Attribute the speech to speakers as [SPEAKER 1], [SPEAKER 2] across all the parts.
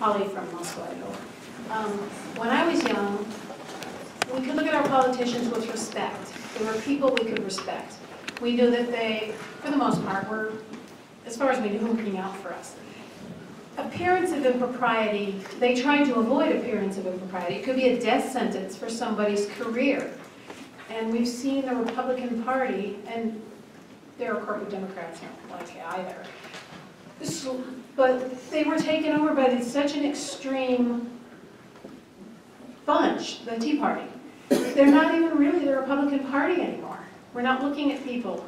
[SPEAKER 1] Holly from Muswell. Um, When I was young, we could look at our politicians with respect. They were people we could respect. We knew that they, for the most part, were, as far as we knew, looking out for us. Appearance of impropriety, they tried to avoid appearance of impropriety. It could be a death sentence for somebody's career. And we've seen the Republican Party, and there are corporate Democrats don't like it either. This- But they were taken over by such an extreme bunch, the Tea Party. They're not even really the Republican Party anymore. We're not looking at people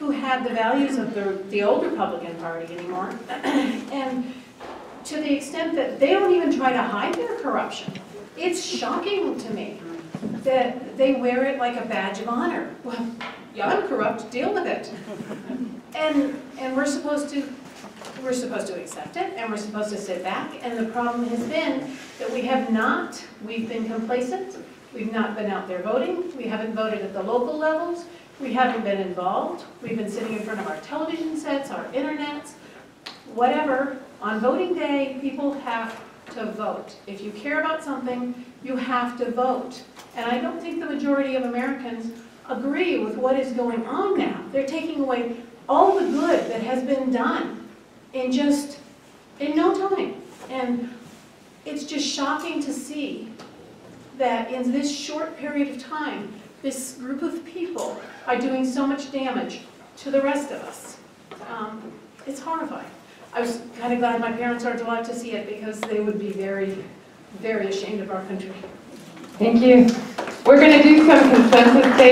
[SPEAKER 1] who had the values of the, the old Republican Party anymore. And to the extent that they don't even try to hide their corruption. It's shocking to me that they wear it like a badge of honor. Well, yeah, I'm corrupt, deal with it. And, and we're supposed to, we're supposed to accept it, and we're supposed to sit back, and the problem has been that we have not, we've been complacent, we've not been out there voting, we haven't voted at the local levels, we haven't been involved, we've been sitting in front of our television sets, our internets, whatever. On voting day, people have to vote. If you care about something, you have to vote. And I don't think the majority of Americans agree with what is going on now. They're taking away all the good that has been done in just, in no time. And it's just shocking to see that in this short period of time, this group of people are doing so much damage to the rest of us. Um, It's horrifying. I was kind of glad my parents aren't allowed to see it because they would be very, very ashamed of our country.
[SPEAKER 2] Thank you. We're going to do some consensus statements.